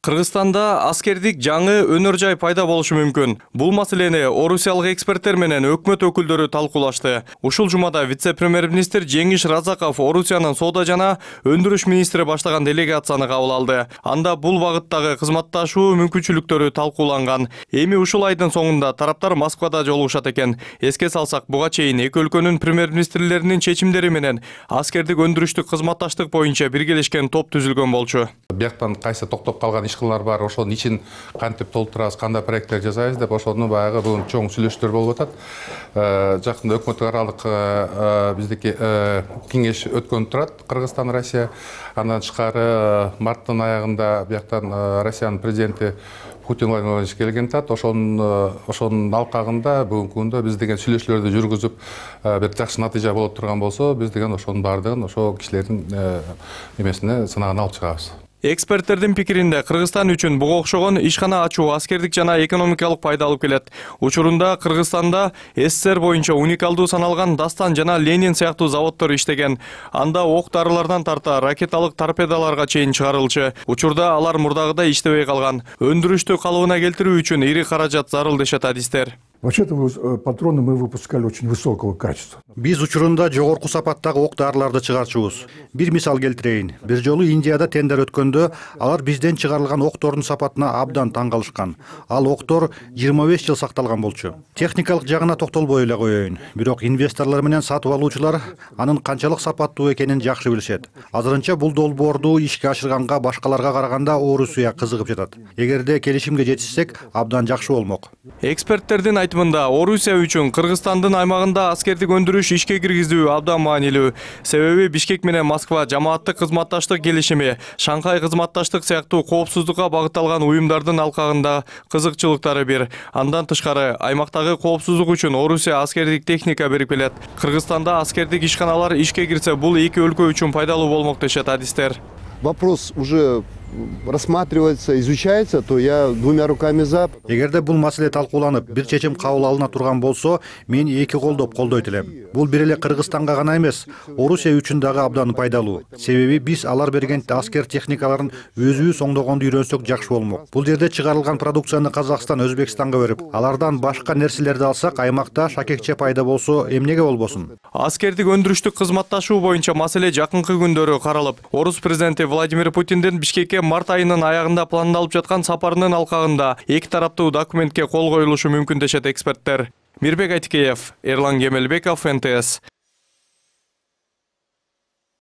Кыргызстанда аскердик жаңы өнөр жай пайда болушу мүмкүн. Бул маселени орусиялык эксперттер менен өкмөт өкүлдөрү талкуулашты. Ушул жумада вице-премьер-министр Жеңиш Разаков Орусиянын соода жана өндүрүш министри баштаган делегацияны кабыл алды. Анда бул багыттагы кызматташуу мүмкүнчүлүктөрү талкууланган. Эми ушул айдын соңунда тараптар Москвада жолугушат экен. Эске салсак, буга чейин эки өлкөнүн премьер-министрлеринин чечимдери менен аскердик өндүрүштүк кызматташтык боюнча биргелешкен топ түзүлгөн болчу. Бияктан кайсы токтоп калган ишканалар бар? Ошонун ичин кантип толтурабыз кандай проекттер жасайбыз деп ошону баягы бүгүн чоң сүйлөшүүлөр болуп атат. Жакында өкмөт аралык биздики кеңеш өткөн турат. Кыргызстан россия. Андан тышкары марттын аягында бияктан россиянын президенти путин владимирович келген атат ошонун ошонун алкагында бүгүнкү күндө биз деген сүйлөшүүлөрдү жүргүзүп бир жакшы натыйжа боло турган болсо биз деген ошонун баардыгын ошол кишилердин эмесине сынагына алып чыгабыз. Эксперттердин пикиринде Кыргызстан үчүн буга окшогон ишкана ачуу аскердик жана экономикалык пайда алып келет. Учурунда Кыргызстанда СССР боюнча уникалдуу саналган Дастан жана Ленин сыяктуу заводдор иштеген. Анда ок дарылардан тарта ракеталык торпедаларга чейин чыгарылчу. Учурда алар мурдагыдай иштебей калган. Өндүрүштү калыбына келтирүү үчүн ири каражат зарыл дешет адистер. Вообще-то э, патроны мы выпускали очень высокого качества. Биз учурунда жогорку сапаттагы ок дарыларды чыгарчубуз. Бир мисал келтирейин. Бир жолу Индияда тендер өткөндө алар бизден чыгарылган октордун сапатына абдан таң калышкан. Ал октор 25 жыл сакталган болчу. Техникалык жагына токтолбой эле коеюн. Бирок инвесторлор менен сатып алуучулар анын канчалык сапаттуу экенин жакшы билишет. Азырынча бул долбоорду ишке ашырганга башкаларга караганда Орусия кызыгып жатат. Эгерде келишимге жетишсек, абдан жакшы болмок. Эксперттердин айтымында Орусия үчүн Кыргызстандын аймагында аскердик өндүрүш ишке киргизүү абдан маанилүү. Себеби Бишкек менен Москва жамааттык кызматташтык келишими, Шанхай кызматташтык сыяктуу коопсуздукка багытталган уюмдардын алкагында кызыкчылыктары бир. Андан тышкары аймактагы коопсуздук үчүн Орусия аскердик техника берип келет. Кыргызстанда аскердик ишканалар ишке кирсе, бул эки өлкө үчүн пайдалуу болмок дешет адистер. Вопрос уже рассматривается изучается то я двумя руками за. Эгерде бул маселе талкууланып бир чечим кабыл алына турган болсо мен эки колдоп колдойт элем. Бул бир эле кыргызстанга гана эмес орусия үчүн дагы абдан пайдалуу. Себеби биз алар берген аскер техникаларын өзүбүз оңдогонду үйрөнсөк жакшы болмок. Бул жерде чыгарылган продукцияны казакстан өзбекстанга берип алардан башка нерселерди алсак аймакта шакекче пайда болсо эмнеге болбосун? Аскердик өндүрүштүк кызматташуу боюнча маселе жакынкы күндөрү каралып орус президенти владимир путиндин бишкекке март айынын аягында пландалып жаткан сапарынын алкагында эки тараптуу документке кол коюлушу мүмкүн дешет эксперттер. Мирбек айтикеев эрлан кемелбеков нтс